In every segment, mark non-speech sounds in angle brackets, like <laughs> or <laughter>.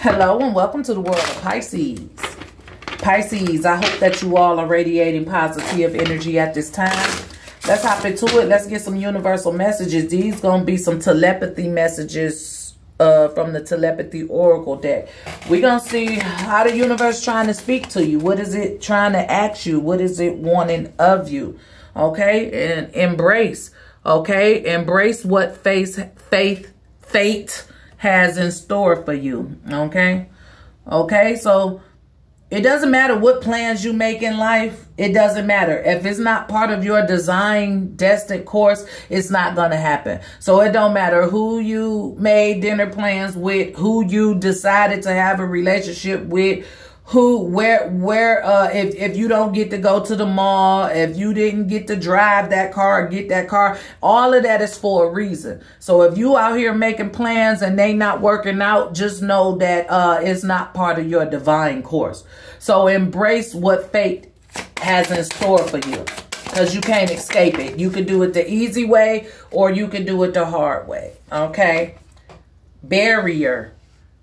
Hello and welcome to the world of Pisces. Pisces, I hope that you all are radiating positive energy at this time. Let's hop into it. Let's get some universal messages. These going to be some telepathy messages uh, from the telepathy oracle deck. We're going to see how the universe trying to speak to you. What is it trying to ask you? What is it wanting of you? Okay? And embrace. Okay? Embrace what faith, faith, fate has in store for you. Okay? Okay? So it doesn't matter what plans you make in life. It doesn't matter. If it's not part of your design destined course, it's not going to happen. So it don't matter who you made dinner plans with, who you decided to have a relationship with, who where where uh if if you don't get to go to the mall if you didn't get to drive that car get that car all of that is for a reason. So if you out here making plans and they not working out just know that uh it's not part of your divine course. So embrace what fate has in store for you because you can't escape it. You can do it the easy way or you can do it the hard way okay? Barrier.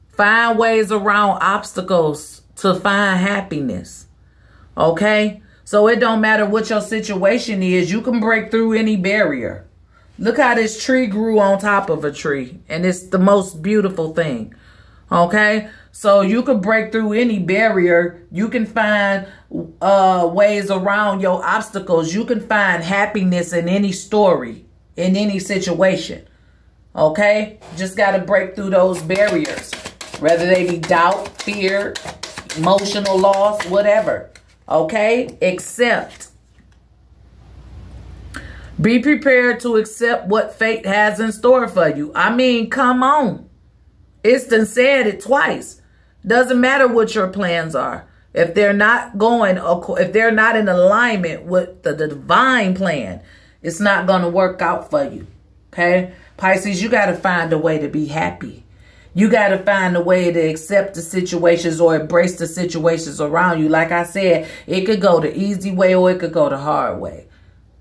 Find ways around obstacles to find happiness. Okay? So it don't matter what your situation is, you can break through any barrier. Look how this tree grew on top of a tree. And it's the most beautiful thing. Okay? So you can break through any barrier. You can find uh, ways around your obstacles. You can find happiness in any story, in any situation. Okay? Just got to break through those barriers. Whether they be doubt, fear, emotional loss, whatever. Okay? Accept. Be prepared to accept what fate has in store for you. I mean, come on. It's said it twice. Doesn't matter what your plans are. If they're not going, if they're not in alignment with the, the divine plan, it's not going to work out for you. Okay? Pisces, you got to find a way to be happy. You got to find a way to accept the situations or embrace the situations around you. Like I said, it could go the easy way or it could go the hard way.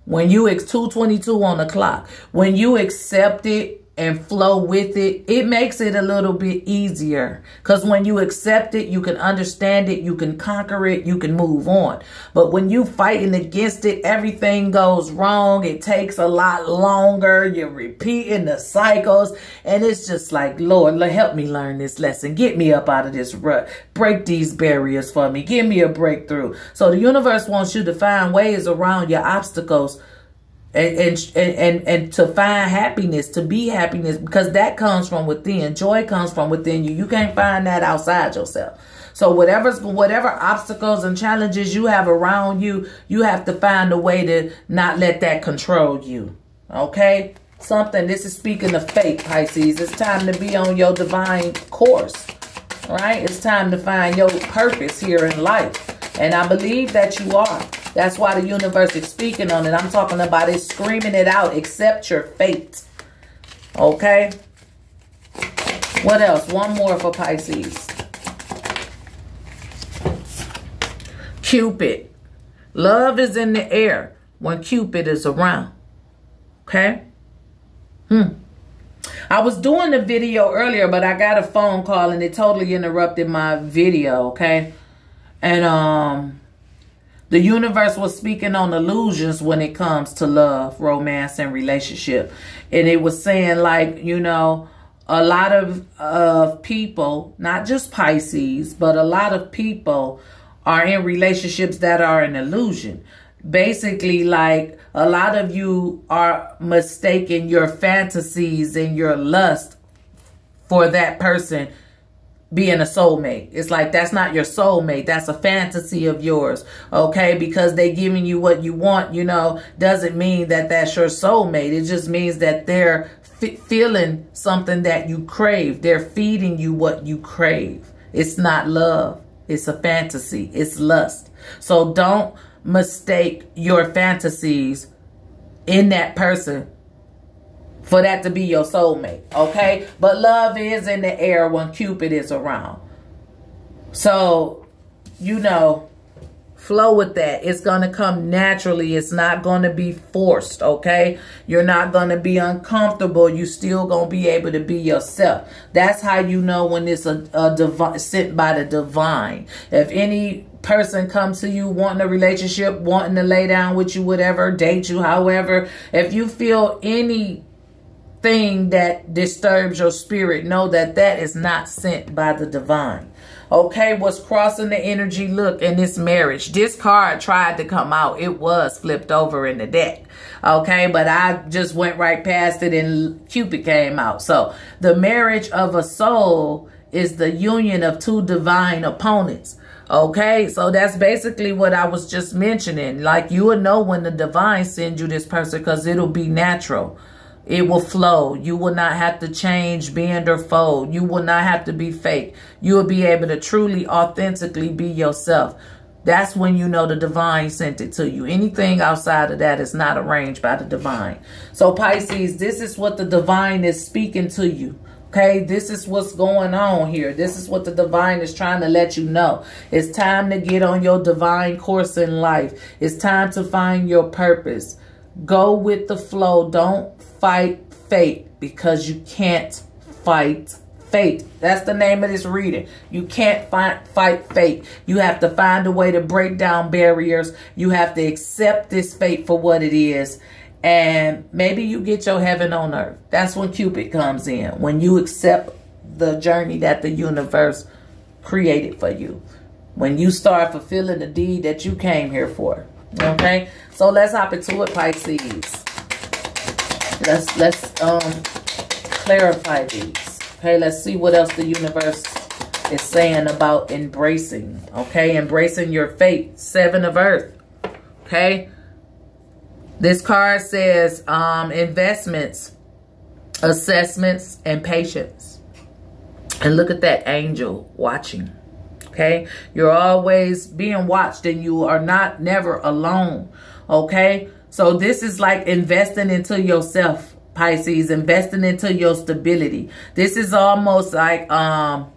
When you, it's 222 on the clock. When you accept it and flow with it, it makes it a little bit easier. Because when you accept it, you can understand it, you can conquer it, you can move on. But when you fighting against it, everything goes wrong. It takes a lot longer. You're repeating the cycles. And it's just like, Lord, help me learn this lesson. Get me up out of this rut. Break these barriers for me. Give me a breakthrough. So the universe wants you to find ways around your obstacles and, and and and to find happiness, to be happiness, because that comes from within. Joy comes from within you. You can't find that outside yourself. So whatever's whatever obstacles and challenges you have around you, you have to find a way to not let that control you. Okay? Something, this is speaking of fate, Pisces. It's time to be on your divine course. Right? It's time to find your purpose here in life. And I believe that you are. That's why the universe is speaking on it. I'm talking about it, screaming it out. Accept your fate. Okay? What else? One more for Pisces. Cupid. Love is in the air when Cupid is around. Okay? Hmm. I was doing a video earlier, but I got a phone call and it totally interrupted my video, okay? And um the universe was speaking on illusions when it comes to love, romance, and relationship. And it was saying, like, you know, a lot of, of people, not just Pisces, but a lot of people are in relationships that are an illusion. Basically, like a lot of you are mistaking your fantasies and your lust for that person being a soulmate. It's like that's not your soulmate. That's a fantasy of yours. Okay? Because they giving you what you want, you know, doesn't mean that that's your soulmate. It just means that they're feeling something that you crave. They're feeding you what you crave. It's not love. It's a fantasy. It's lust. So don't mistake your fantasies in that person for that to be your soulmate, okay? But love is in the air when Cupid is around. So, you know, Flow with that. It's going to come naturally. It's not going to be forced, okay? You're not going to be uncomfortable. You still going to be able to be yourself. That's how you know when it's a, a divine, sent by the divine. If any person comes to you wanting a relationship, wanting to lay down with you, whatever, date you, however, if you feel any thing that disturbs your spirit, know that that is not sent by the divine. Okay, what's crossing the energy? Look, in this marriage, this card tried to come out. It was flipped over in the deck. Okay, but I just went right past it and Cupid came out. So the marriage of a soul is the union of two divine opponents. Okay, so that's basically what I was just mentioning. Like you will know when the divine sends you this person because it'll be natural. It will flow. You will not have to change, bend, or fold. You will not have to be fake. You will be able to truly, authentically be yourself. That's when you know the divine sent it to you. Anything outside of that is not arranged by the divine. So Pisces, this is what the divine is speaking to you. Okay, this is what's going on here. This is what the divine is trying to let you know. It's time to get on your divine course in life. It's time to find your purpose. Go with the flow. Don't fight fate because you can't fight fate. That's the name of this reading. You can't fight, fight fate. You have to find a way to break down barriers. You have to accept this fate for what it is. And maybe you get your heaven on earth. That's when Cupid comes in. When you accept the journey that the universe created for you. When you start fulfilling the deed that you came here for. Okay? So let's hop into it, Pisces. Let's let's um clarify these. Okay, let's see what else the universe is saying about embracing. Okay, embracing your fate. Seven of Earth. Okay. This card says um, investments, assessments, and patience. And look at that angel watching. Okay. You're always being watched and you are not never alone. Okay. So this is like investing into yourself, Pisces, investing into your stability. This is almost like um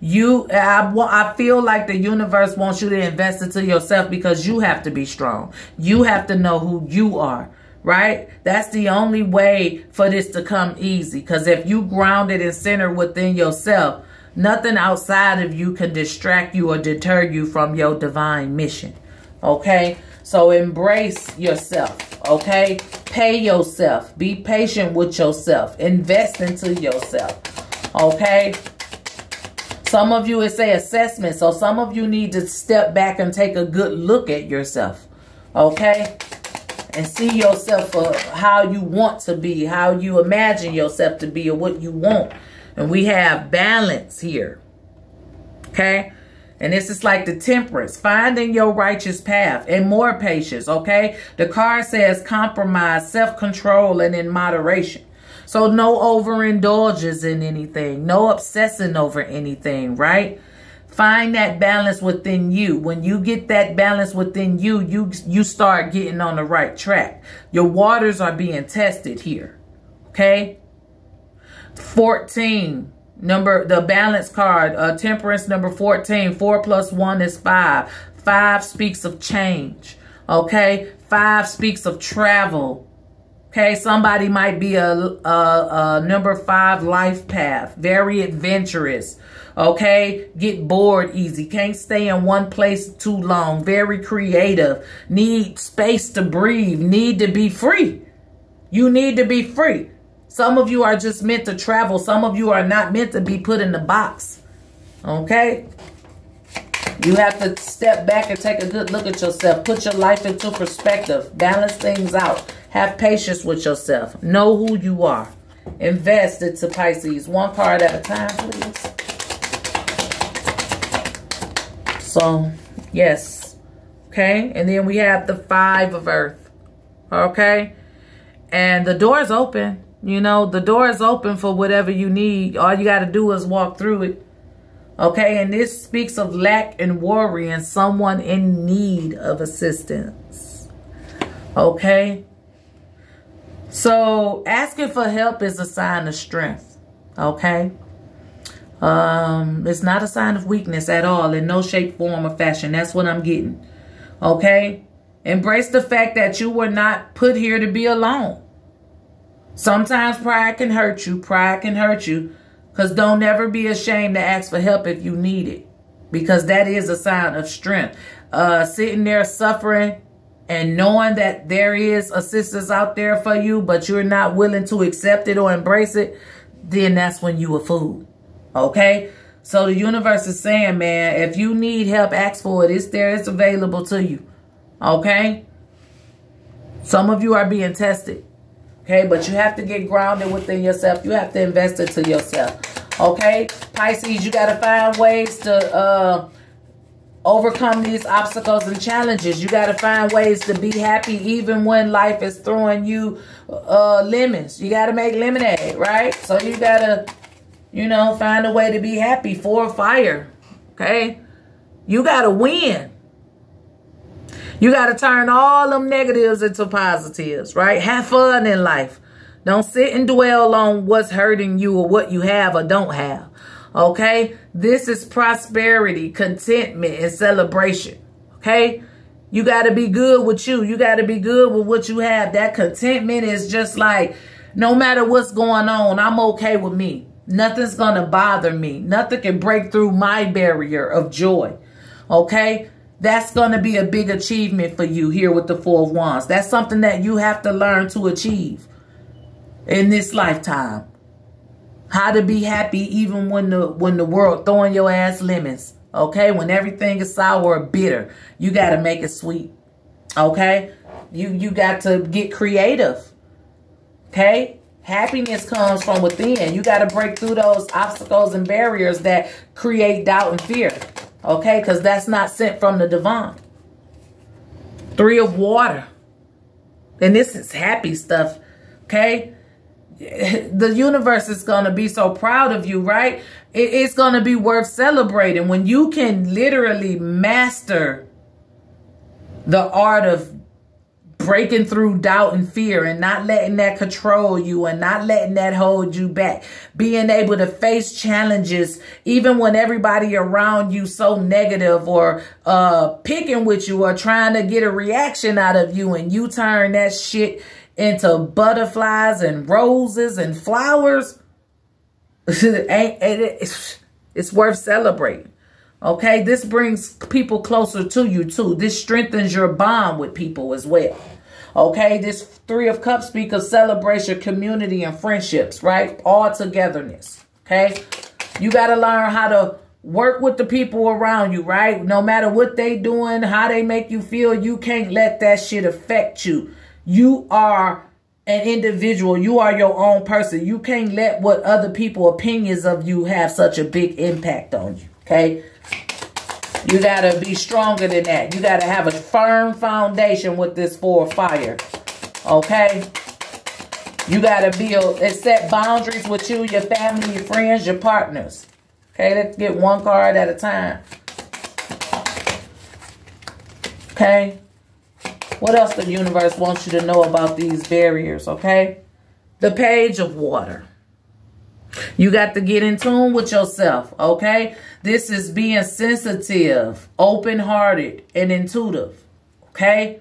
you I, I feel like the universe wants you to invest into yourself because you have to be strong. You have to know who you are right? That's the only way for this to come easy. Because if you grounded and centered within yourself, nothing outside of you can distract you or deter you from your divine mission. Okay? So embrace yourself, okay? Pay yourself. Be patient with yourself. Invest into yourself, okay? Some of you, it say assessment. So some of you need to step back and take a good look at yourself, okay? And see yourself for how you want to be, how you imagine yourself to be, or what you want. And we have balance here, okay? And this is like the temperance, finding your righteous path and more patience, okay? The card says compromise, self-control, and in moderation. So no overindulgence in anything, no obsessing over anything, right? Find that balance within you. When you get that balance within you, you you start getting on the right track. Your waters are being tested here. Okay? 14 Number, the balance card, uh, temperance number 14. 4 plus 1 is 5. 5 speaks of change. Okay? 5 speaks of travel. Okay, somebody might be a, a, a, number five life path, very adventurous. Okay, get bored easy, can't stay in one place too long, very creative, need space to breathe, need to be free. You need to be free. Some of you are just meant to travel. Some of you are not meant to be put in the box. Okay? You have to step back and take a good look at yourself. Put your life into perspective. Balance things out. Have patience with yourself. Know who you are. Invest into Pisces. One card at a time, please. So, yes. Okay? And then we have the Five of Earth. Okay? And the door is open. You know, the door is open for whatever you need. All you got to do is walk through it. Okay, and this speaks of lack and worry and someone in need of assistance. Okay? So, asking for help is a sign of strength. Okay? Um, it's not a sign of weakness at all in no shape, form, or fashion. That's what I'm getting. Okay? Embrace the fact that you were not put here to be alone. Sometimes pride can hurt you. Pride can hurt you. Because don't ever be ashamed to ask for help if you need it. Because that is a sign of strength. Uh, sitting there suffering and knowing that there is assistance out there for you, but you're not willing to accept it or embrace it, then that's when you a fool. Okay? So the universe is saying, man, if you need help, ask for it. It's there. It's available to you. Okay? Some of you are being tested. Okay? But you have to get grounded within yourself. You have to invest into yourself. Okay? Pisces, you got to find ways to uh, overcome these obstacles and challenges. You got to find ways to be happy even when life is throwing you uh, lemons. You got to make lemonade, right? So you got to, you know, find a way to be happy for fire. Okay? You got to win. You got to turn all them negatives into positives, right? Have fun in life. Don't sit and dwell on what's hurting you or what you have or don't have. Okay? This is prosperity, contentment, and celebration. Okay? You got to be good with you. You got to be good with what you have. That contentment is just like, no matter what's going on, I'm okay with me. Nothing's going to bother me. Nothing can break through my barrier of joy. Okay? That's going to be a big achievement for you here with the Four of Wands. That's something that you have to learn to achieve in this lifetime. How to be happy even when the when the world throwing your ass lemons. Okay? When everything is sour or bitter, you got to make it sweet. Okay? You you got to get creative. Okay? Happiness comes from within. You got to break through those obstacles and barriers that create doubt and fear. Okay, because that's not sent from the divine. Three of water. And this is happy stuff. Okay. <laughs> The universe is going to be so proud of you, right? It's going to be worth celebrating when you can literally master the art of breaking through doubt and fear and not letting that control you and not letting that hold you back. Being able to face challenges even when everybody around you so negative or uh picking with you or trying to get a reaction out of you and you turn that shit into butterflies and roses and flowers. <laughs> it's worth celebrating. Okay, this brings people closer to you too. This strengthens your bond with people as well. Okay, this Three of Cups speak of celebration, community, and friendships, right? All togetherness. Okay, you got to learn how to work with the people around you, right? No matter what they doing, how they make you feel, you can't let that shit affect you. You are an individual. You are your own person. You can't let what other people opinions of you have such a big impact on you. Okay. You got to be stronger than that. You got to have a firm foundation with this four fire. Okay? You got to build and set boundaries with you, your family, your friends, your partners. Okay? Let's get one card at a time. Okay? What else the universe wants you to know about these barriers, okay? The page of water. You got to get in tune with yourself, okay? This is being sensitive, open-hearted, and intuitive, okay?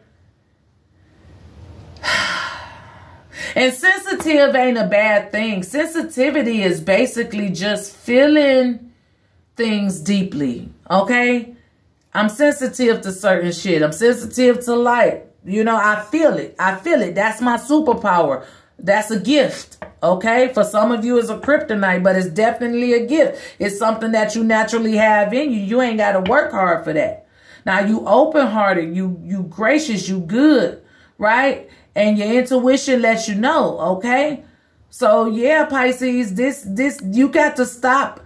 <sighs> And sensitive ain't a bad thing. Sensitivity is basically just feeling things deeply, okay? I'm sensitive to certain shit. I'm sensitive to light. You know, I feel it. I feel it. That's my superpower. That's a gift. Okay. For some of you, it's a kryptonite, but it's definitely a gift. It's something that you naturally have in you. You ain't got to work hard for that. Now you open hearted, you, you gracious, you good, right? And your intuition lets you know. Okay. So yeah, Pisces, this, this, you got to stop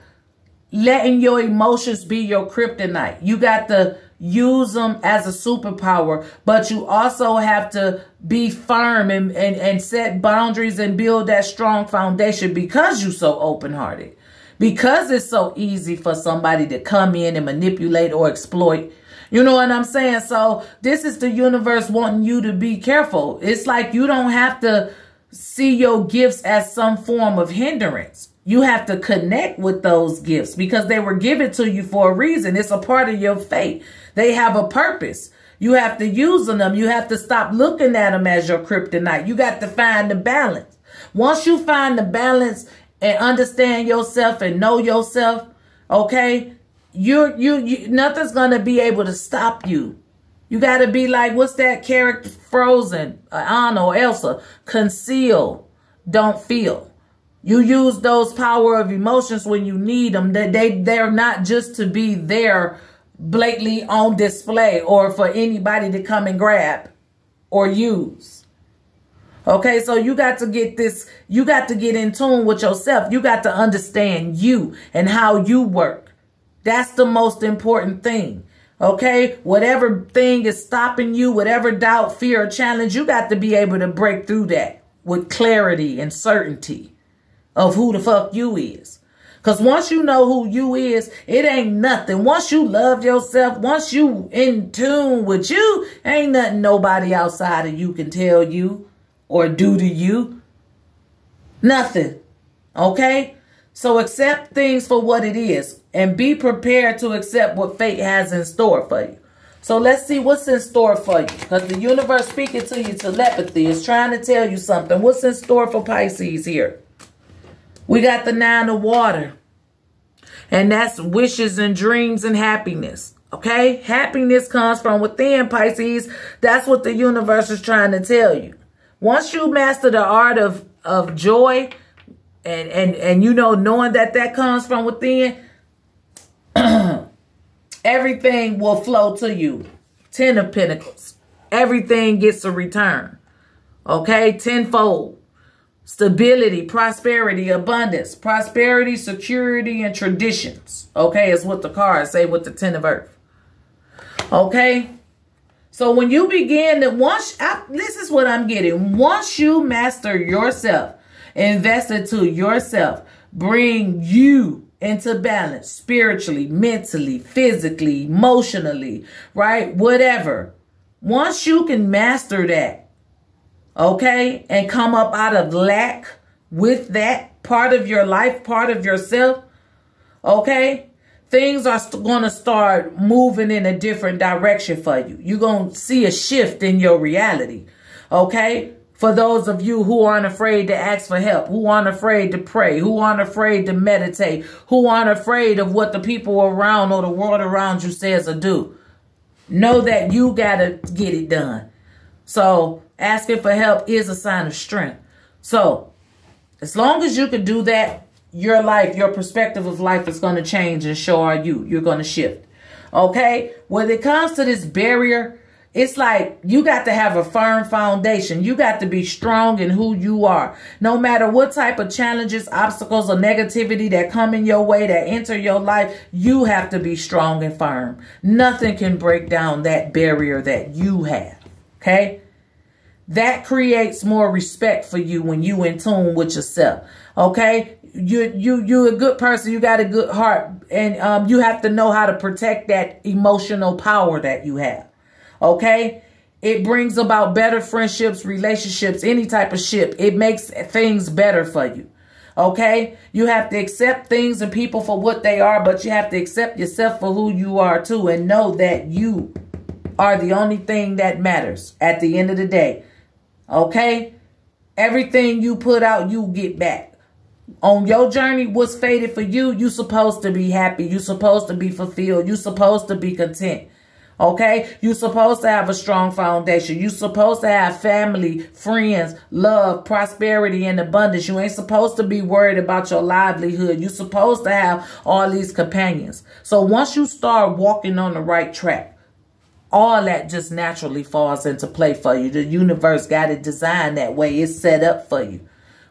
letting your emotions be your kryptonite. You got to use them as a superpower, but you also have to be firm and, and, and set boundaries and build that strong foundation because you're so open-hearted. Because it's so easy for somebody to come in and manipulate or exploit. You know what I'm saying? So this is the universe wanting you to be careful. It's like you don't have to see your gifts as some form of hindrance. You have to connect with those gifts because they were given to you for a reason. It's a part of your fate. They have a purpose. You have to use them. You have to stop looking at them as your kryptonite. You got to find the balance. Once you find the balance and understand yourself and know yourself, okay, you're, you, you, nothing's going to be able to stop you. You got to be like, what's that character? Frozen, uh, Anna or Elsa. Conceal, don't feel. You use those power of emotions when you need them. That they, they're not just to be there blatantly on display or for anybody to come and grab or use. Okay, so you got to get this, you got to get in tune with yourself. You got to understand you and how you work. That's the most important thing. Okay, whatever thing is stopping you, whatever doubt, fear, or challenge, you got to be able to break through that with clarity and certainty of who the fuck you is. Because once you know who you is, it ain't nothing. Once you love yourself, once you in tune with you, ain't nothing nobody outside of you can tell you or do to you. Nothing. Okay? So accept things for what it is and be prepared to accept what fate has in store for you. So let's see what's in store for you. Because the universe speaking to you telepathy is trying to tell you something. What's in store for Pisces here? We got the nine of water. And that's wishes and dreams and happiness. Okay? Happiness comes from within, Pisces. That's what the universe is trying to tell you. Once you master the art of, of joy and, and, and you know, knowing that that comes from within, <clears throat> everything will flow to you. Ten of Pentacles. Everything gets a return. Okay? Tenfold stability, prosperity, abundance, prosperity, security, and traditions. Okay, is what the cards say with the Ten of Earth. Okay, so when you begin to once, I, this is what I'm getting. Once you master yourself, invest into yourself, bring you into balance spiritually, mentally, physically, emotionally, right? Whatever. Once you can master that, okay, and come up out of lack with that part of your life, part of yourself, okay, things are going to start moving in a different direction for you. You're going to see a shift in your reality, okay? For those of you who aren't afraid to ask for help, who aren't afraid to pray, who aren't afraid to meditate, who aren't afraid of what the people around or the world around you says or do, know that you got to get it done. So asking for help is a sign of strength. So as long as you can do that, your life, your perspective of life is going to change and show are you. You're going to shift. Okay? When it comes to this barrier, it's like you got to have a firm foundation. You got to be strong in who you are. No matter what type of challenges, obstacles, or negativity that come in your way, that enter your life, you have to be strong and firm. Nothing can break down that barrier that you have. Okay? That creates more respect for you when you in tune with yourself. Okay? You you you're a good person, you got a good heart, and um you have to know how to protect that emotional power that you have. Okay? It brings about better friendships, relationships, any type of ship. It makes things better for you. Okay? You have to accept things and people for what they are, but you have to accept yourself for who you are too and know that you are the only thing that matters at the end of the day. Okay? Everything you put out, you get back. On your journey, what's fated for you, you supposed to be happy. you supposed to be fulfilled. you supposed to be content. Okay? you supposed to have a strong foundation. you supposed to have family, friends, love, prosperity, and abundance. You ain't supposed to be worried about your livelihood. you supposed to have all these companions. So once you start walking on the right track, all that just naturally falls into play for you. The universe got it designed that way. It's set up for you.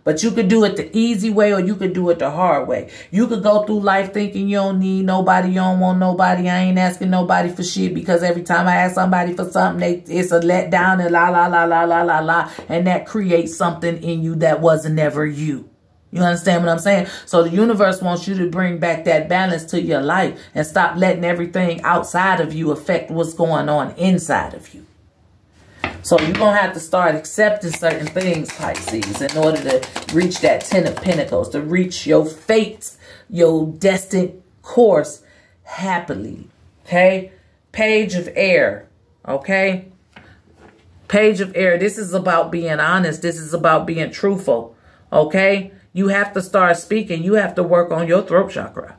But you could do it the easy way or you could do it the hard way. You could go through life thinking you don't need nobody, you don't want nobody, I ain't asking nobody for shit because every time I ask somebody for something, they, it's a letdown and la la la la la la la. And that creates something in you that wasn't ever you. You understand what I'm saying? So the universe wants you to bring back that balance to your life and stop letting everything outside of you affect what's going on inside of you. So you're going to have to start accepting certain things, Pisces, in order to reach that Ten of Pentacles, to reach your fate, your destined course happily. Okay? Page of Air. Okay? Page of air. This is about being honest. This is about being truthful. Okay? You have to start speaking. You have to work on your throat chakra.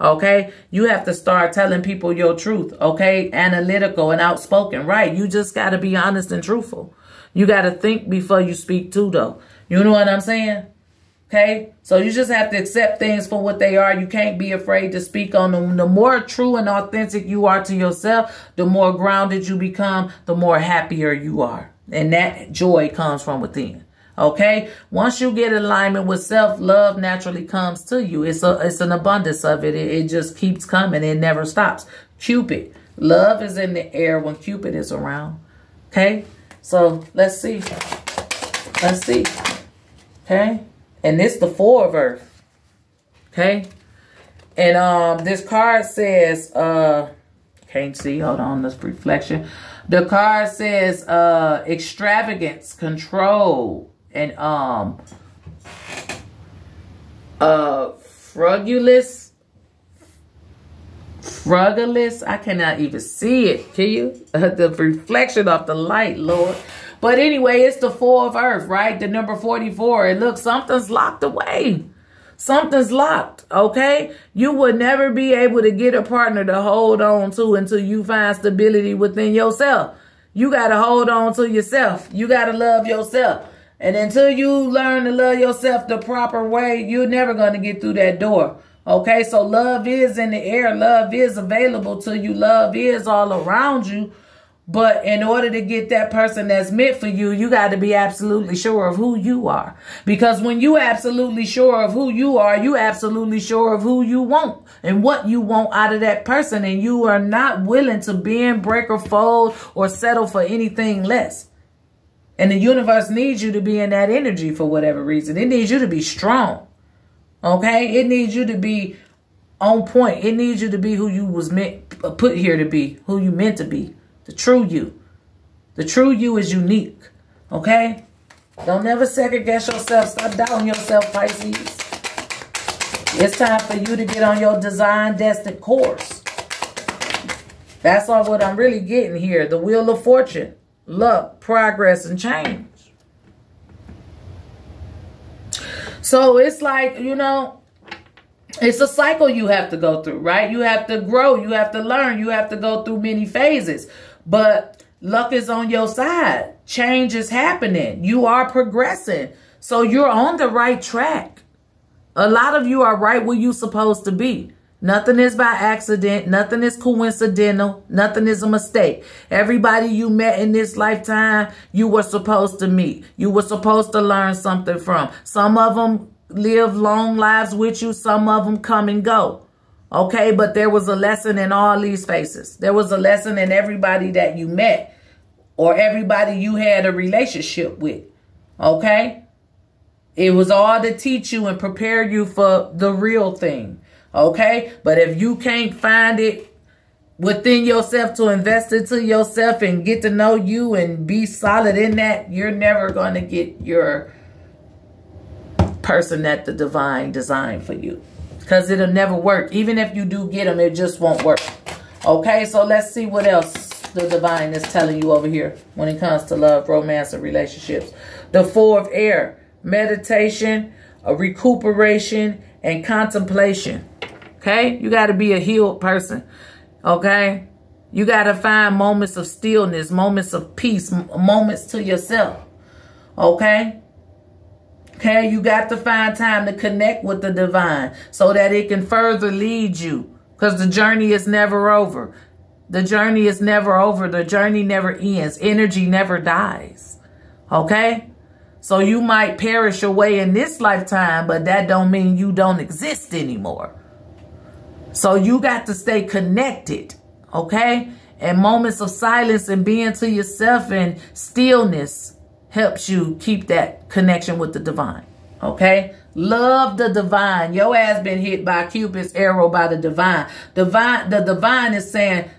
Okay? You have to start telling people your truth. Okay? Analytical and outspoken. Right. You just got to be honest and truthful. You got to think before you speak too, though. You know what I'm saying? Okay? So you just have to accept things for what they are. You can't be afraid to speak on them. The more true and authentic you are to yourself, the more grounded you become, the more happier you are. And that joy comes from within. Okay? Once you get alignment with self, love naturally comes to you. It's a it's an abundance of it. It, it just keeps coming. It never stops. Cupid. Love is in the air when Cupid is around. Okay? So let's see. Let's see. Okay? And this the four of earth. Okay? And um this card says uh can't see, hold on, this reflection. The card says uh extravagance, control, and um uh frugulous frugulous i cannot even see it can you <laughs> the reflection of the light lord but anyway, it's the four of earth, right? The number 44. And look, something's locked away. Something's locked, okay? You will never be able to get a partner to hold on to until you find stability within yourself. You got to hold on to yourself. You got to love yourself. And until you learn to love yourself the proper way, you're never going to get through that door. Okay, so love is in the air. Love is available to you. Love is all around you. But in order to get that person that's meant for you, you got to be absolutely sure of who you are. Because when you absolutely sure of who you are, you absolutely sure of who you want and what you want out of that person. And you are not willing to bend, break, or fold or settle for anything less. And the universe needs you to be in that energy for whatever reason. It needs you to be strong. Okay? It needs you to be on point. It needs you to be who you was meant put here to be, who you meant to be. The true you. The true you is unique. Okay? Don't never second guess yourself. Stop doubting yourself, Pisces. It's time for you to get on your design destined course. That's all what I'm really getting here. The wheel of fortune, luck, progress, and change. So it's like, you know, it's a cycle you have to go through, right? You have to grow. You have to learn. You have to go through many phases. But luck is on your side. Change is happening. You are progressing. So you're on the right track. A lot of you are right where you're supposed to be. Nothing is by accident. Nothing is coincidental. Nothing is a mistake. Everybody you met in this lifetime, you were supposed to meet. You were supposed to learn something from. Some of them live long lives with you. Some of them come and go. Okay, but there was a lesson in all these faces. There was a lesson in everybody that you met or everybody you had a relationship with. Okay? It was all to teach you and prepare you for the real thing. Okay? But if you can't find it within yourself to invest into yourself and get to know you and be solid in that, you're never going to get your person that the divine designed for you because it'll never work. Even if you do get them, it just won't work. Okay, so let's see what else the divine is telling you over here when it comes to love, romance, and relationships. The four of air, meditation, recuperation, and contemplation. Okay, you got to be a healed person. Okay, you got to find moments of stillness, moments of peace, moments to yourself. Okay, Okay, you got to find time to connect with the divine so that it can further lead you because the journey is never over. The journey is never over. The journey never ends. Energy never dies. Okay? So you might perish away in this lifetime, but that don't mean you don't exist anymore. So you got to stay connected. Okay? And moments of silence and being to yourself and stillness helps you keep that connection with the divine. Okay? Love the divine. Your ass been hit by Cupid's arrow by the divine. Divine, the divine is saying,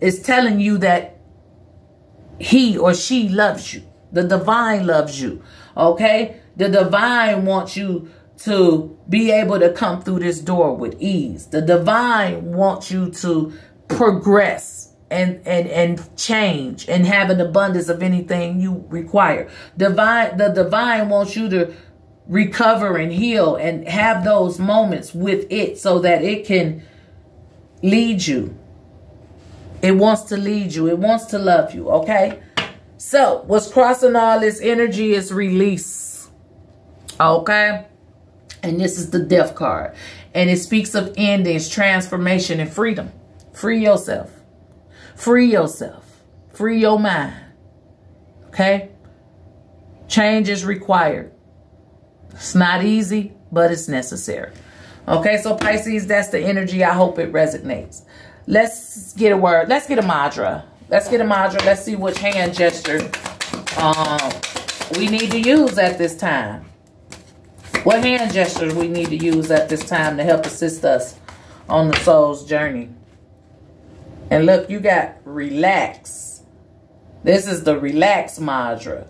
is telling you that he or she loves you. The divine loves you. Okay? The divine wants you to be able to come through this door with ease. The divine wants you to progress and and and change and have an abundance of anything you require. Divine the divine wants you to recover and heal and have those moments with it so that it can lead you. It wants to lead you. It wants to love you, okay? So, what's crossing all this energy is release. Okay? And this is the death card. And it speaks of endings, transformation, and freedom. Free yourself. Free yourself. Free your mind. Okay? Change is required. It's not easy, but it's necessary. Okay, so Pisces, that's the energy. I hope it resonates. Let's get a word. Let's get a mantra. Let's get a mantra. Let's see which hand gesture um, we need to use at this time. What hand gestures we need to use at this time to help assist us on the soul's journey. And look, you got relax. This is the relax mantra.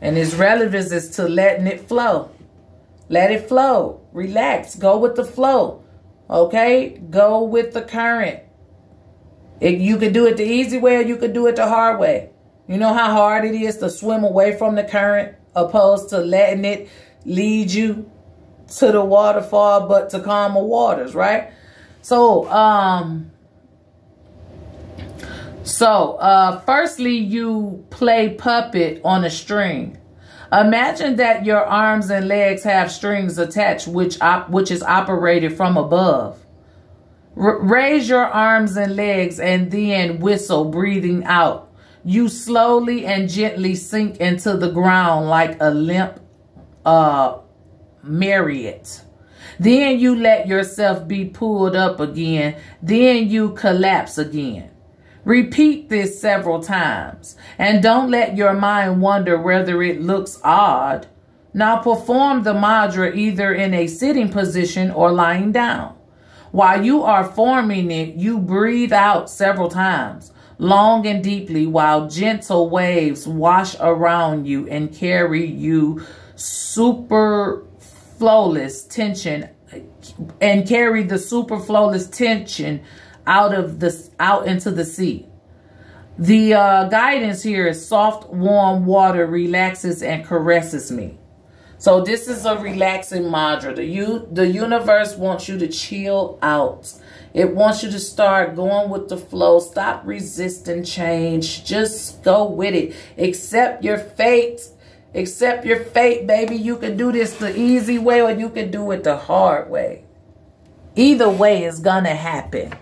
And its relevance is to letting it flow. Let it flow. Relax. Go with the flow. Okay? Go with the current. It, you can do it the easy way or you can do it the hard way. You know how hard it is to swim away from the current opposed to letting it lead you to the waterfall but to calmer waters, right? So, um, so, uh, firstly, you play puppet on a string. Imagine that your arms and legs have strings attached, which op which is operated from above. R raise your arms and legs and then whistle, breathing out. You slowly and gently sink into the ground like a limp uh, marriott. Then you let yourself be pulled up again. Then you collapse again. Repeat this several times and don't let your mind wonder whether it looks odd. Now perform the mantra either in a sitting position or lying down. While you are forming it, you breathe out several times, long and deeply, while gentle waves wash around you and carry you super flowless tension and carry the super flowless tension out of the out into the sea. The uh, guidance here is soft, warm water relaxes and caresses me. So this is a relaxing mantra. The, you, the universe wants you to chill out. It wants you to start going with the flow. Stop resisting change. Just go with it. Accept your fate. Accept your fate, baby. You can do this the easy way or you can do it the hard way. Either way is going to happen.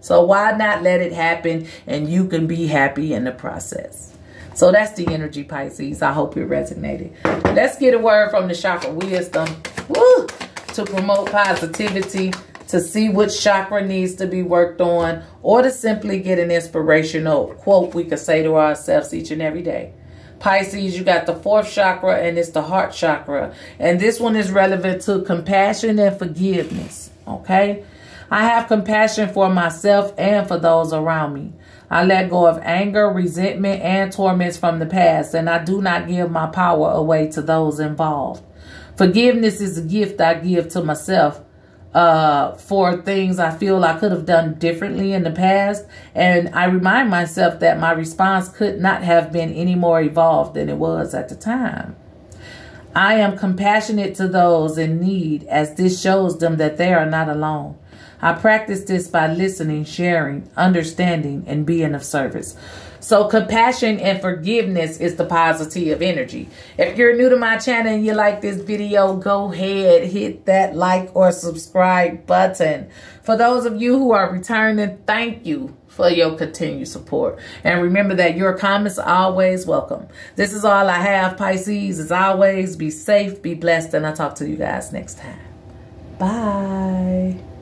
So why not let it happen and you can be happy in the process. So that's the energy, Pisces. I hope it resonated. Let's get a word from the chakra wisdom woo, to promote positivity, to see which chakra needs to be worked on, or to simply get an inspirational quote we could say to ourselves each and every day. Pisces, you got the fourth chakra and it's the heart chakra. And this one is relevant to compassion and forgiveness. Okay? I have compassion for myself and for those around me. I let go of anger, resentment, and torments from the past, and I do not give my power away to those involved. Forgiveness is a gift I give to myself uh, for things I feel I could have done differently in the past, and I remind myself that my response could not have been any more evolved than it was at the time. I am compassionate to those in need as this shows them that they are not alone. I practice this by listening, sharing, understanding, and being of service. So compassion and forgiveness is the positive energy. If you're new to my channel and you like this video, go ahead, hit that like or subscribe button. For those of you who are returning, thank you for your continued support. And remember that your comments are always welcome. This is all I have, Pisces. As always, be safe, be blessed, and I'll talk to you guys next time. Bye.